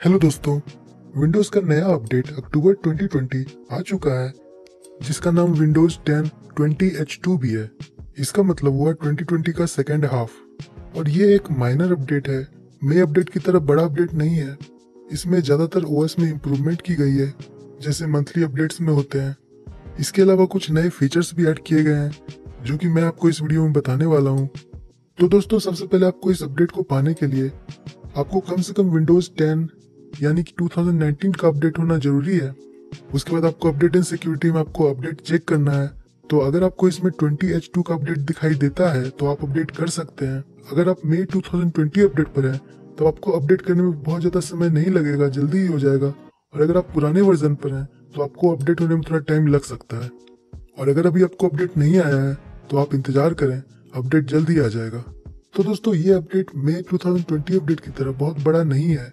Hello दोस्तों Windows का नया अपडेट अक्टूबर 2020 आ चुका है, जिसका नाम विंडोज़ 10 20H2 भी है। इसका मतलब हुआ 2020 का सेकेंड हाफ़ और ये एक माइनर अपडेट है मे अपडेट की तरह बड़ा अपडेट नहीं है। इसमें ज़्यादातर ओएस में इम्प्रूवमेंट की गई है, जैसे मंथली अपडेट्स में होते हैं। इसके अलावा कुछ नए फीचर्स भी ऐड किए गए हैं, जो कि मैं आपको इस वीडियो में बताने वाला हूँ। तो दोस्तों, सबसे पहले आपको इस अपडेट को पाने के लिए, आपको कम से कम विंडोज़ 10 यानी कि 2019 का अपडेट होना ज़रूरी है। उसके बाद आपको अपडेट एंड सिक्योरिटी में आपको अपडेट चेक करना है। तो अगर आपको इसमें 20H2 का अपडेट दिखाई देता है तो आप अपडेट कर सकते हैं। अगर आप मई 2020 अपडेट पर हैं तो आपको अपडेट करने में बहुत ज़्यादा समय नहीं लगेगा, जल्दी ही हो जाएगा। और अगर आप पुराने वर्जन पर हैं तो आपको अपडेट होने में थोड़ा टाइम लग सकता है। और अगर अभी आपको अपडेट नहीं आया है तो आप इंतज़ार करें अपडेट जल्दी आ जाएगा। तो दोस्तों, ये अपडेट मई 2020 अपडेट की तरह बहुत बड़ा नहीं है।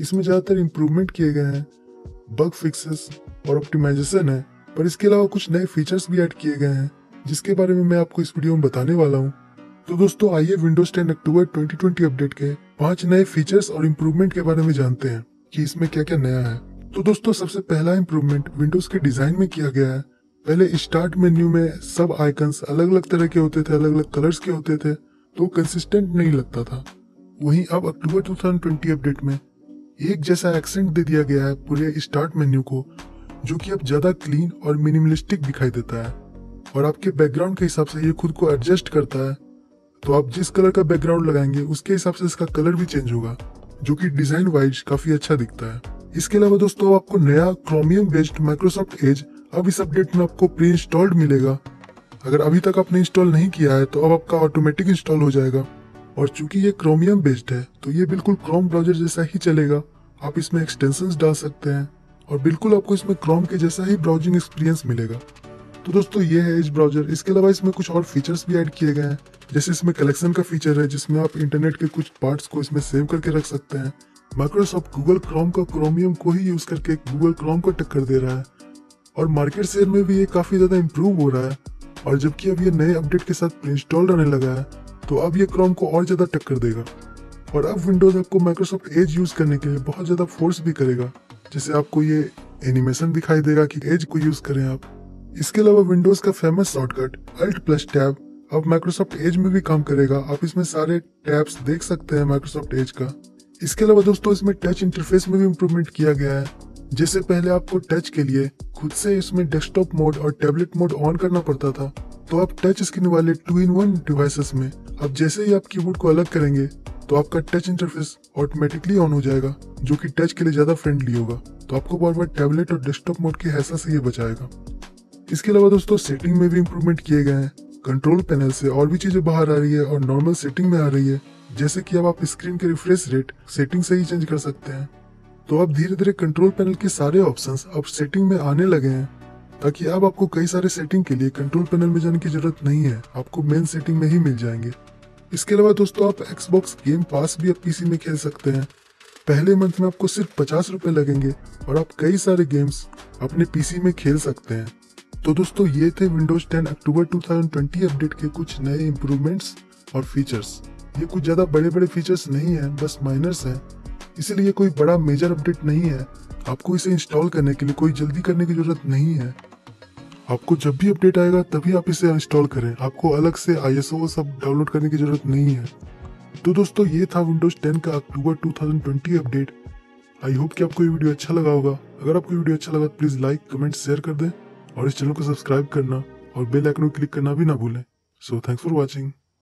इसमें ज़्यादातर इम्प्रूवमेंट किए गए हैं। बग फिक्सेस और ऑप्टिमाइजेशन है, पर इसके अलावा कुछ नए फीचर्स भी ऐड किए गए हैं, जिसके बारे में मैं आपको इस वीडियो में बताने वाला हूँ। तो दोस्तों, आइए विंडोज़ 10 अक्टूबर 2020 अपडेट के पाँच नए फीचर्स और इम्प्रूवमेंट के बारे में जानते हैं कि इसमें क्या क्या नया है। तो दोस्तों, सबसे पहला इम्प्रूवमेंट विंडोज़ के डिज़ाइन में किया गया है। पहले स्टार्ट मेन्यू में सब आइकन्स अलग अलग तरह के होते थे अलग अलग कलर्स के होते थे तो कंसिस्टेंट नहीं लगता था। वहीं अब अक्टूबर 2020 अपडेट में एक जैसा एक्सेंट दे दिया गया है पूरे स्टार्ट मेन्यू को, जो कि अब ज़्यादा क्लीन और मिनिमलिस्टिक दिखाई देता है। और आपके बैकग्राउंड के हिसाब से ये खुद को एडजस्ट करता है। तो आप जिस कलर का बैकग्राउंड लगाएँगे, उसके हिसाब से इसका कलर भी चेंज होगा, जो कि डिज़ाइन वाइज काफ़ी अच्छा दिखता है। इसके अलावा दोस्तों आपको नया क्रोमियम बेस्ड माइक्रोसॉफ्ट एज अब इस अपडेट में आपको प्री इंस्टॉल्ड मिलेगा। अगर अभी तक आपने इंस्टॉल नहीं किया है तो अब आपका ऑटोमेटिक इंस्टॉल हो जाएगा। और चूँकि ये क्रोमियम बेस्ड है तो ये बिल्कुल क्रोम ब्राउज़र जैसा ही चलेगा। आप इसमें एक्सटेंशन डाल सकते हैं और बिल्कुल आपको इसमें क्रोम के जैसा ही ब्राउजिंग एक्सपीरियंस मिलेगा। तो दोस्तों, ये है इस ब्राउज़र इसके अलावा इसमें कुछ और फीचर्स भी ऐड किए गए हैं। जैसे इसमें कलेक्शन का फीचर है, जिसमें आप इंटरनेट के कुछ पार्ट्स को इसमें सेव करके रख सकते हैं। माइक्रोसॉफ्ट गूगल क्रोम का क्रोमियम को ही यूज़ करके गूगल क्रोम को टक्कर दे रहा है। और मार्केट शेयर में भी ये काफ़ी ज़्यादा इम्प्रूव हो रहा है। और जबकि अब ये नए अपडेट के साथ इंस्टॉल रहने लगा है। तो अब ये क्रोम को और ज़्यादा टक्कर देगा। और अब विंडोज़ आपको माइक्रोसॉफ्ट एज यूज़ करने के लिए बहुत ज़्यादा फोर्स भी करेगा जैसे आपको ये एनिमेशन दिखाई देगा कि एज को यूज़ करें आप। इसके अलावा विंडोज़ का famous shortcut Alt plus Tab अब माइक्रोसॉफ्ट एज में भी काम करेगा। आप इसमें सारे टैब्स देख सकते हैं माइक्रोसॉफ्ट एज का। इसके अलावा दोस्तों, इसमें टच इंटरफेस में भी इम्प्रूवमेंट किया गया है जैसे पहले आपको टच के लिए खुद से इसमें डेस्कटॉप मोड और टैबलेट मोड ऑन करना पड़ता था। तो आप टच स्क्रीन वाले टू इन वन डिवाइसेस में अब जैसे ही आप कीबोर्ड को अलग करेंगे तो आपका टच इंटरफेस ऑटोमेटिकली ऑन हो जाएगा, जो कि टच के लिए ज़्यादा फ्रेंडली होगा। तो आपको बार बार टैबलेट और डेस्कटॉप मोड के हैसा से ये बचाएगा। इसके अलावा दोस्तों सेटिंग में भी इम्प्रूवमेंट किए गए हैं। कंट्रोल पैनल से और भी चीज़ें बाहर आ रही है और नॉर्मल सेटिंग में आ रही है। जैसे कि अब आप स्क्रीन के रिफ्रेश रेट सेटिंग से ही चेंज कर सकते हैं। तो अब धीरे धीरे कंट्रोल पैनल के सारे ऑप्शंस अब सेटिंग में आने लगे हैं, ताकि अब आपको कई सारे सेटिंग के लिए कंट्रोल पैनल में जाने की ज़रूरत नहीं है। आपको मेन सेटिंग में ही मिल जाएँगे। इसके अलावा दोस्तों, आप एक्सबॉक्स गेम पास भी अब पीसी में खेल सकते हैं। पहले मंथ में आपको सिर्फ़ पचास रुपए लगेंगे और आप कई सारे गेम्स अपने पीसी में खेल सकते हैं। तो दोस्तों, ये थे विंडोज़ 10 अक्टूबर 2020 अपडेट के कुछ नए इम्प्रूवमेंट्स और फीचर्स ये कुछ ज़्यादा बड़े बड़े फीचर्स नहीं है, बस माइनर्स हैं। इसीलिए कोई बड़ा मेजर अपडेट नहीं है। आपको इसे इंस्टॉल करने के लिए, कोई जल्दी करने की ज़रूरत नहीं है। आपको जब भी अपडेट आएगा, तभी आप इसे इंस्टॉल करें। आपको अलग से आई एस सब डाउनलोड करने की ज़रूरत नहीं है। तो दोस्तों, ये था विंडोज़ 10 का अक्टूबर 2020 अपडेट। आई होप कि आपको ये वीडियो अच्छा लगा होगा। अगर आपको वीडियो अच्छा लगा तो प्लीज़ लाइक कमेंट शेयर कर दें और इस चैनल को सब्सक्राइब करना और बेल आइकन को क्लिक करना भी ना भूलें। So thanks for watching